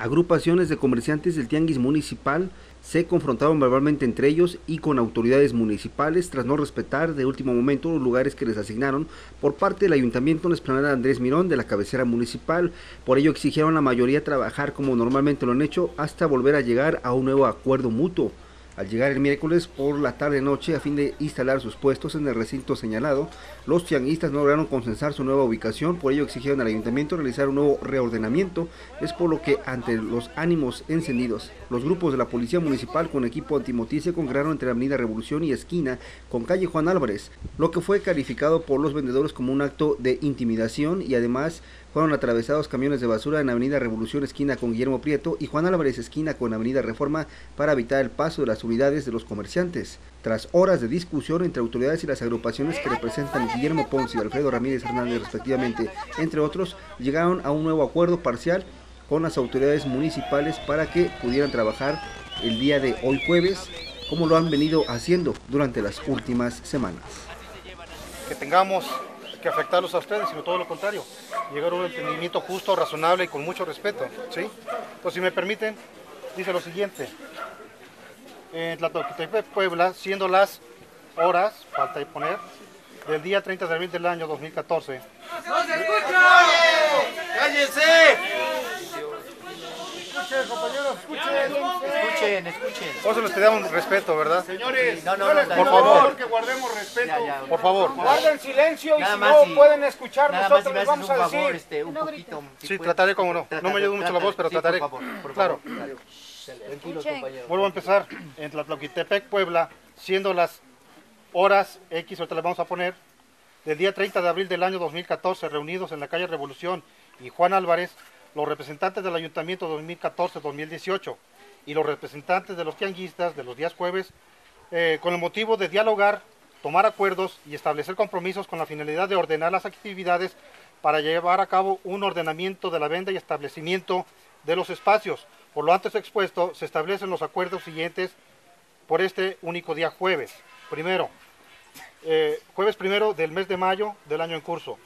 Agrupaciones de comerciantes del Tianguis Municipal se confrontaron verbalmente entre ellos y con autoridades municipales tras no respetar de último momento los lugares que les asignaron por parte del Ayuntamiento en la Andrés Mirón de la cabecera municipal. Por ello exigieron a la mayoría trabajar como normalmente lo han hecho hasta volver a llegar a un nuevo acuerdo mutuo. Al llegar el miércoles por la tarde-noche a fin de instalar sus puestos en el recinto señalado, los tianguistas no lograron consensar su nueva ubicación, por ello exigieron al ayuntamiento realizar un nuevo reordenamiento. Es por lo que, ante los ánimos encendidos, los grupos de la Policía Municipal con equipo antimotín se congregaron entre Avenida Revolución y esquina con calle Juan Álvarez, lo que fue calificado por los vendedores como un acto de intimidación y además fueron atravesados camiones de basura en Avenida Revolución esquina con Guillermo Prieto y Juan Álvarez esquina con Avenida Reforma para evitar el paso de las unidades de los comerciantes. Tras horas de discusión entre autoridades y las agrupaciones que representan Guillermo Ponce y Alfredo Ramírez Hernández respectivamente, entre otros, llegaron a un nuevo acuerdo parcial con las autoridades municipales para que pudieran trabajar el día de hoy jueves, como lo han venido haciendo durante las últimas semanas. Que tengamos que afectarlos a ustedes, sino todo lo contrario. Llegar a un entendimiento justo, razonable y con mucho respeto. ¿sí? Pues si me permiten, dice lo siguiente. En Tlatoquitepec, Puebla, siendo las horas, falta poner, del día 30 de abril del año 2014. ¡No se escucha! ¡Cállense! Escuchen, compañeros, escuchen. Escuchen, escuchen. Todos les pedimos respeto, ¿verdad? Señores, No, no, no, por favor. favor que guardemos respeto. Ya, ya, Por favor. Guarden silencio y Nada si no si- pueden escuchar, Nada más si nosotros me les vamos un a favor, decir. este, un poquito. si Sí, puedes. trataré como no. Trata- No me ayuda mucho la voz, pero sí, trataré. Por favor, por Claro. favor. Tranquilos, compañeros. Vuelvo a empezar. En Tlatlauquitepec, Puebla, siendo las horas X, ahorita les vamos a poner, del día 30 de abril del año 2014, reunidos en la calle Revolución y Juan Álvarez, los representantes del Ayuntamiento 2014-2018 y los representantes de los tianguistas de los días jueves, eh, con el motivo de dialogar, tomar acuerdos y establecer compromisos con la finalidad de ordenar las actividades para llevar a cabo un ordenamiento de la venta y establecimiento de los espacios. Por lo antes expuesto, se establecen los acuerdos siguientes por este único día jueves. Primero, eh, jueves primero del mes de mayo del año en curso.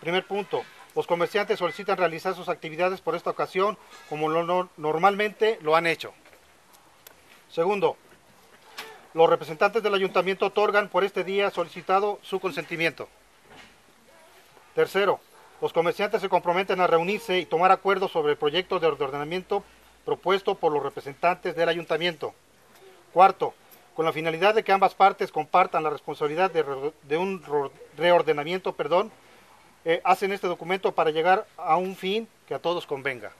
Primer punto, los comerciantes solicitan realizar sus actividades por esta ocasión como lo no- normalmente lo han hecho. Segundo, los representantes del ayuntamiento otorgan por este día solicitado su consentimiento. Tercero, los comerciantes se comprometen a reunirse y tomar acuerdos sobre el proyecto de ordenamiento propuesto por los representantes del ayuntamiento. Cuarto, con la finalidad de que ambas partes compartan la responsabilidad de, un reordenamiento, perdón, eh, hacen este documento para llegar a un fin que a todos convenga.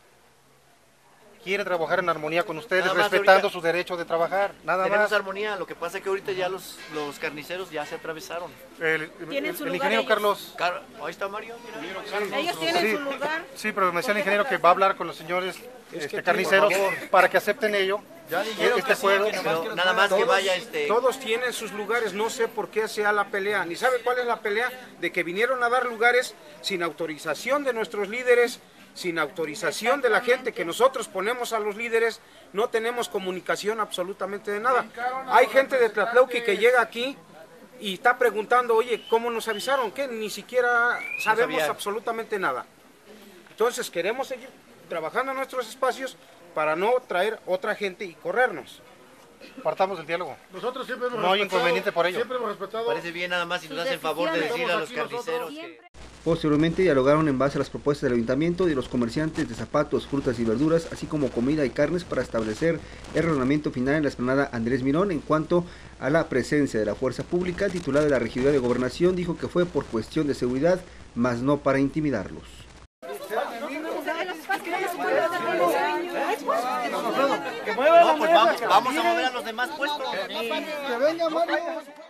Quieren trabajar en armonía con ustedes, Nada respetando ahorita- su derecho de trabajar, nada Tenemos más. armonía, lo que pasa es que ahorita ya los, los carniceros ya se atravesaron. El, Tienen el- su el lugar ingeniero. Carlos. Car- Ahí está Mario, mira. Ellos tienen Sí, su lugar. sí, pero me decía el ingeniero que va a hablar con los señores este, carniceros para que acepten ello. este acuerdo. Pero nada más que vaya este. Todos tienen sus lugares, no sé por qué sea la pelea, ni sabe cuál es la pelea de que vinieron a dar lugares sin autorización de nuestros líderes, sin autorización de la gente que nosotros ponemos a los líderes, no tenemos comunicación absolutamente de nada. Hay gente de Tlatlauqui que llega aquí y está preguntando, oye, ¿cómo nos avisaron? Que ni siquiera sabemos absolutamente nada. Entonces queremos seguir trabajando en nuestros espacios para no traer otra gente y corrernos. Partamos del diálogo. Nosotros siempre hemos No hay respetado- inconveniente por ello. Siempre hemos respetado. Parece bien nada más si nos hacen el favor de decirle a los carniceros que. Posteriormente dialogaron en base a las propuestas del ayuntamiento y de los comerciantes de zapatos, frutas y verduras, así como comida y carnes para establecer el reglamento final en la esplanada Andrés Mirón en cuanto a la presencia de la fuerza pública. El titular de la regiduría de gobernación dijo que fue por cuestión de seguridad, mas no para intimidarlos. No, pues vamos, vamos a mover a los demás puestos. Que venga Mario.